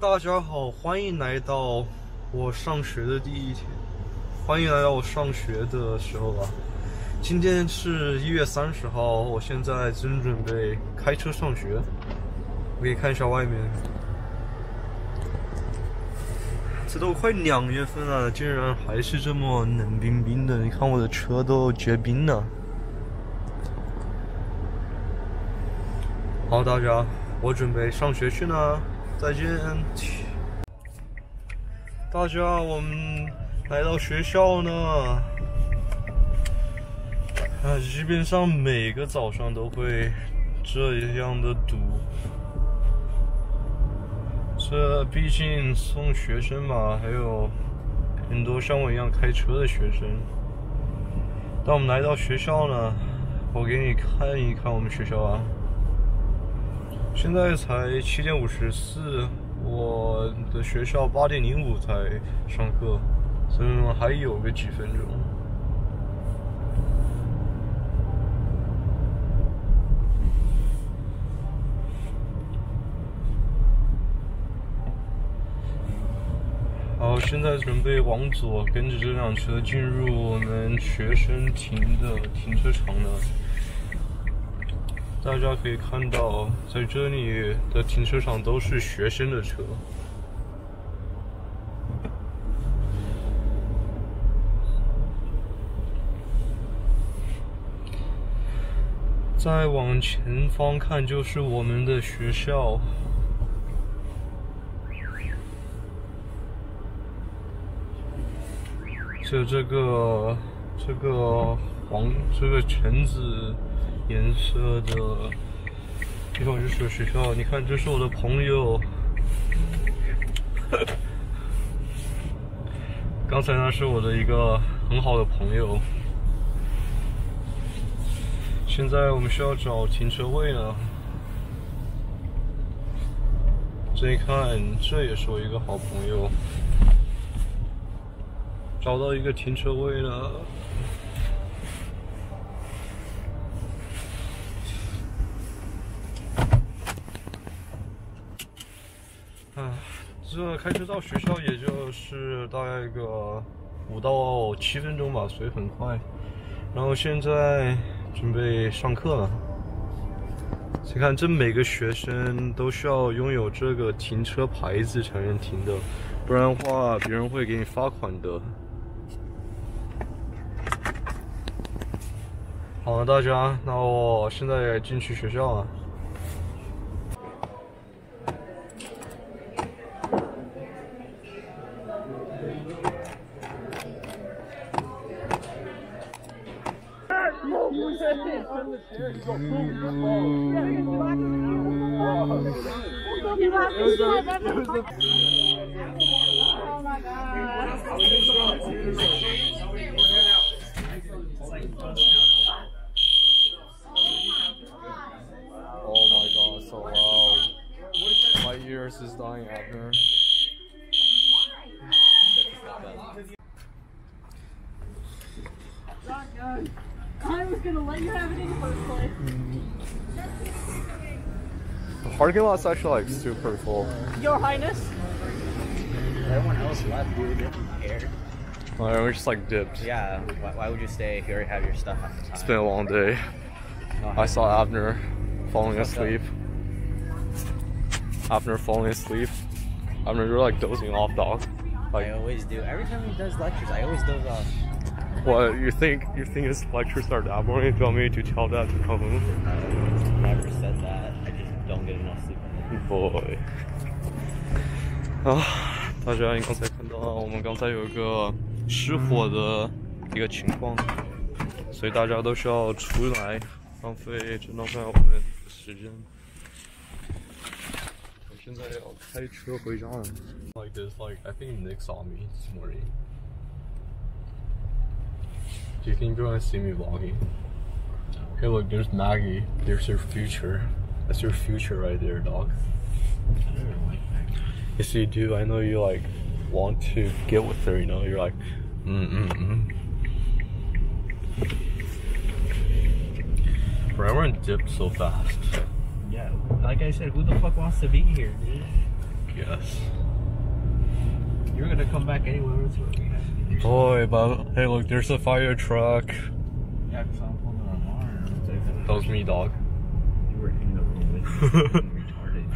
大家好，欢迎来到我上学的第一天，欢迎来到我上学的时候啊。今天是一月三十号，我现在正准备开车上学。我给你看一下外面，这都快两月份了，竟然还是这么冷冰冰的。你看我的车都结冰了。好，大家，我准备上学去了，再见。大家，我们来到学校呢。啊，基本上每个早上都会这样的堵。这毕竟送学生嘛，还有很多像我一样开车的学生。当我们来到学校呢，我给你看一看我们学校啊。现在才七点五十四，我的学校八点零五才上课，所以还有个几分钟。好，现在准备往左，跟着这辆车进入我们学生停的停车场了。大家可以看到，在这里的停车场都是学生的车。再往前方看，就是我们的学校。就这个这个黄这个橙子颜色的地方就是学校。你看，这是我的朋友。刚才那是我的一个很好的朋友。现在我们需要找停车位呢。这一看，这也是我一个好朋友。找到一个停车位了。啊，这开车到学校也就是大概个五到七分钟吧，所以很快。然后现在准备上课了。你看，这每个学生都需要拥有这个停车牌子才能停的，不然的话别人会给你罚款的。好了，大家，那我现在进去学校了。Oh my god. Oh my god, so loud. My ears is dying out here. Shotgun! Was gonna let you have it in the first place. The parking lot's actually like super full. Your Highness? Everyone else left, dude. They didn't care. Well, we just like dipped. Yeah, why, why, would you stay if you already have your stuff at the time? It's been a long day. No, I saw Abner falling asleep. Up? Abner falling asleep. Abner, you're like dozing off, dog. Like, I always do. Every time he does lectures, I always doze off. What you think? You think his lectures are that boring? Do you want me to tell that to come home? I never said that. I just don't get enough sleep. Boy. 啊，大家你刚才看到我们刚才有一个失火的一个情况，所以大家都需要出来，浪费只浪费我们的时间。现在要开车回家了。Like this, like I think Nick saw me this morning. You think you're gonna see me vlogging? Hey, look, there's Maggie. There's your future. That's your future right there, dog. Yes, you do. I know you like want to get with her. You know, you're like, mm mm mm. Bro, everyone dipped so fast Yeah, like I said, who the fuck wants to be here, dude? guess. You were gonna come back anyway. That's what we had. Boy, but hey, look, there's a fire truck. Yeah, because I'm pulling an alarm. That was me, dog. You were in the room with me.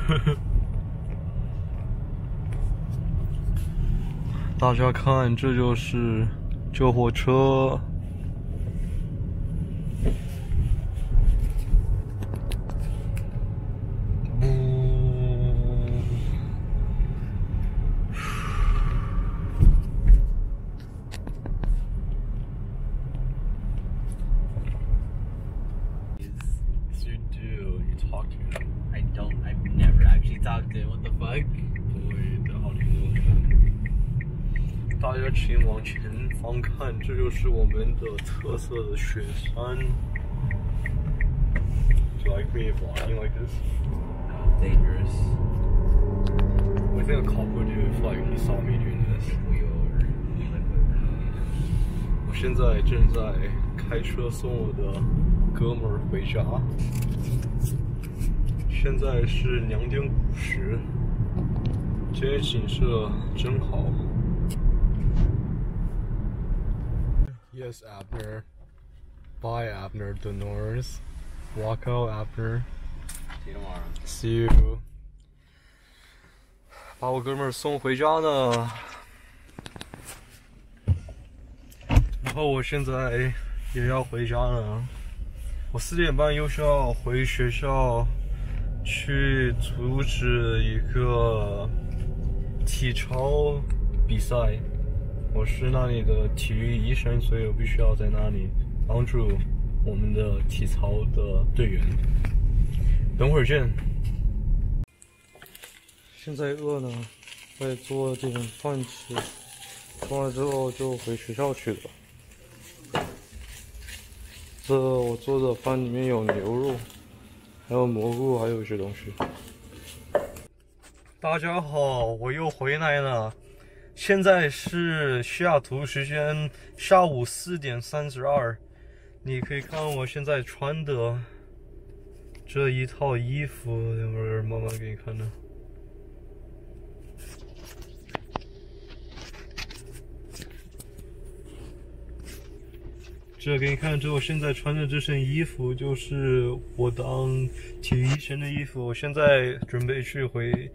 retarded. 大家看，这就是救火车。 请往前方看，这就是我们的特色的雪山。Do you like me vlogging like this? Dangerous. What do you think a cop would do if like he saw me doing this? 我现在正在开车送我的哥们儿回家，现在是两点五十，今天景色真好。Yes, Abner. Bye, Abner. The North. Walk out, Abner. See you tomorrow. See you. 把我哥们儿送回家呢。然后我现在也要回家了，我四点半又是要回学校去阻止一个体操比赛。我是那里的体育医生，所以我必须要在那里帮助我们的体操的队员。等会儿见。现在饿呢，再做点饭吃，做完之后就回学校去了。这我做的饭里面有牛肉，还有蘑菇，还有一些东西。大家好，我又回来了。现在是西雅图时间下午四点三十二。你可以看我现在穿的这一套衣服，等会儿慢慢给你看呢。这给你看，这我现在穿的这身衣服就是我当体育生的衣服。我现在准备去回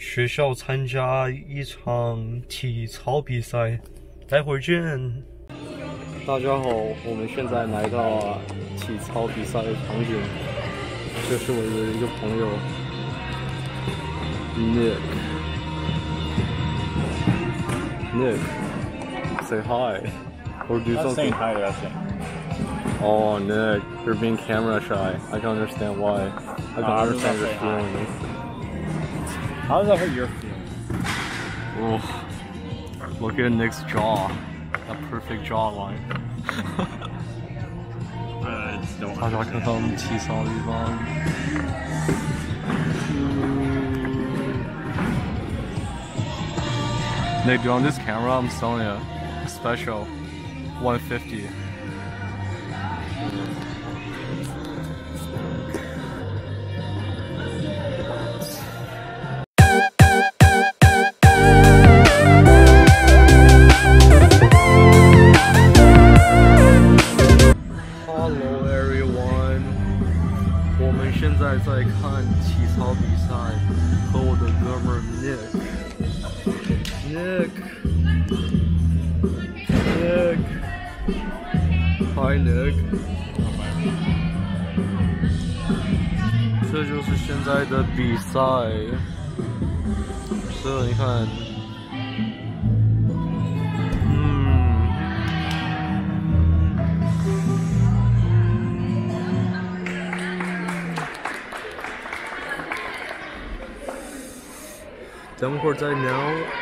学校参加一场体操比赛，待会儿见。大家好，我们现在来到体操比赛的场景，这是我的一个朋友 Nick，Nick，say hi or do something. saying hi thing. Oh, Nick, you're being camera shy. I can understand why. I can Uh, understand your say feelings. How does that hurt your feelings? Oh, look at Nick's jaw. That perfect jawline. I just don't 大家看看我们体操的地方。Nick, dude, on this camera, I'm selling you a special 150. 们现在在看体操比赛，和我的哥们儿 Nick，Nick，Nick，Hi Nick，这就是现在的比赛，这你看，等会儿再聊。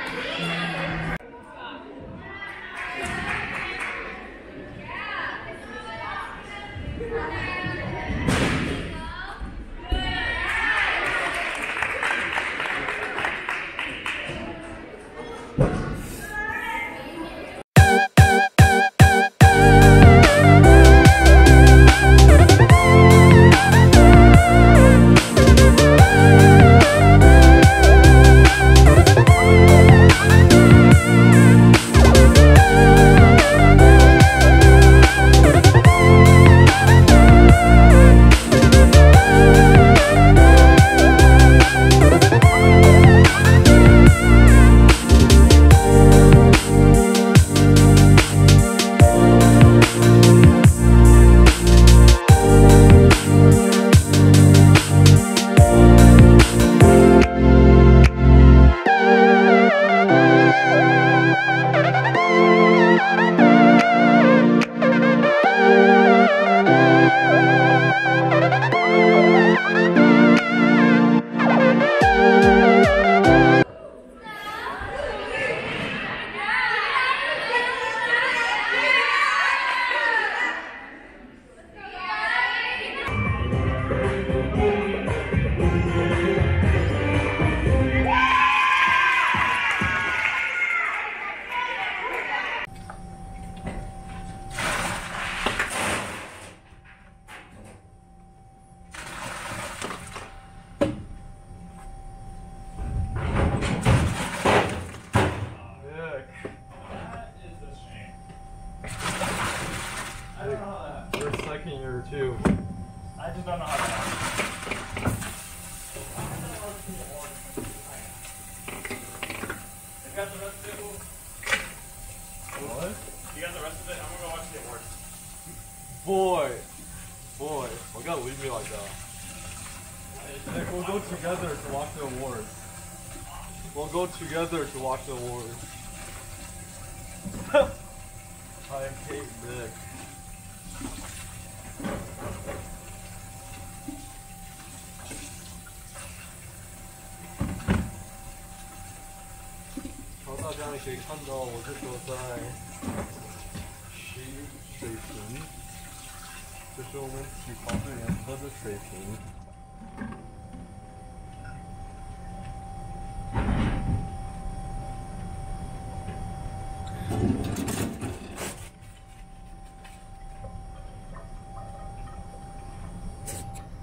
Together to watch the awards. We'll go together to watch the awards. I hate Nick. 然后大家也可以看到，我这时候在洗水瓶，这是我们体操队员喝的水瓶。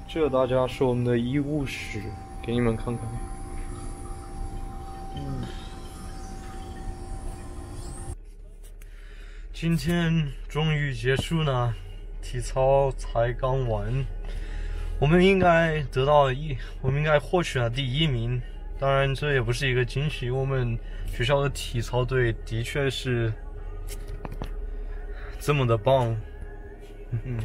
这大家是我们的医务室，给你们看看。嗯今天终于结束了，体操才刚完，我们应该得到一，我们应该获取了第一名。当然，这也不是一个惊喜，我们学校的体操队的确是这么的棒。嗯，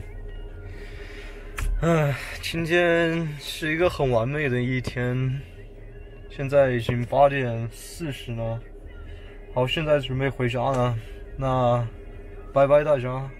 唉，今天是一个很完美的一天，现在已经八点四十了。好，现在准备回家了。那拜拜大家。